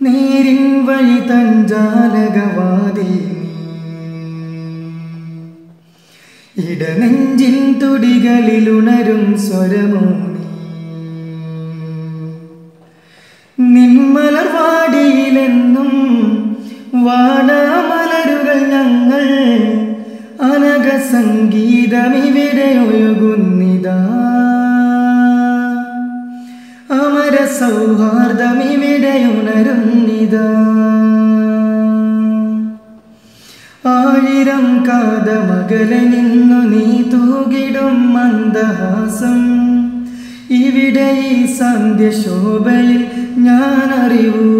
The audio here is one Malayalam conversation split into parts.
നേരിൻ വഴി തഞ്ചാലകവാതിൽ ഇടനെഞ്ചിൻ തുടികളിലുണരും സ്വരമോ നിന്മലർവാടിയിലെന്നും വാടാമലരുകൾ ഞങ്ങൾ അനഘ സംഗീതമിവിടെ ഒഴുകുന്നിതാ. അമര സൗഹാർദ്ദമിവിടെ ഉണരുന്നിതാ ആയിരം കാതമകലെ നിന്നു നീ തൂകിടും മന്ദഹാസം. ഇവിടെ ഈ സന്ധ്യശോഭയിൽ ഞാൻ അറിവൂ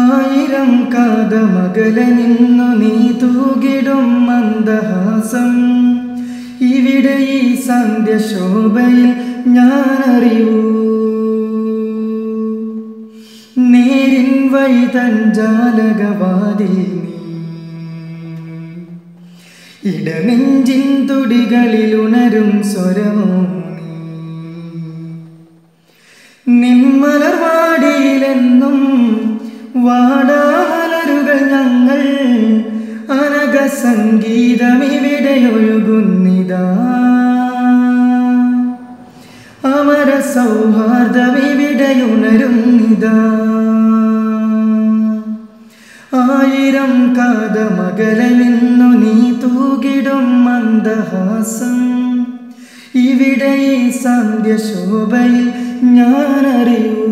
ആയിരം കാതമകലെ നിന്നു നീ തൂകിടും മന്ദഹാസം. ഇവിടെ ഈ സന്ധ്യശോഭയിൽ ഞാൻ അറിവൂ നേരിൻ വഴി തഞ്ചാലകവാതിൽ നീ. ഇടനെഞ്ചിൻ തുടികളിൽ ഉണരും സ്വരമോ നിന്മലർവാടിയിലെന്നും വാടാമലരുകൾ ഞങ്ങൾ അനഘ സംഗീതമിവിടെ ഒഴുകുന്നിതാ. ഉണരുന്നിതാ ആയിരം കാതമകലെ നിന്നു നീ തൂകിടും മന്ദഹാസം ഇവിടെ ഈ സന്ധ്യശോഭയിൽ ഞാനറിയൂ.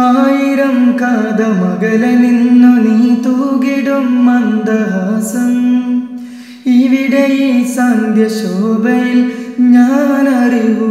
ആയിരം കാതമകലെ നിന്നു നീ തൂകിടും മന്ദഹാസം ഇവിടെ ഈ സന്ധ്യശോഭയിൽ ഞാൻ അറിവൂ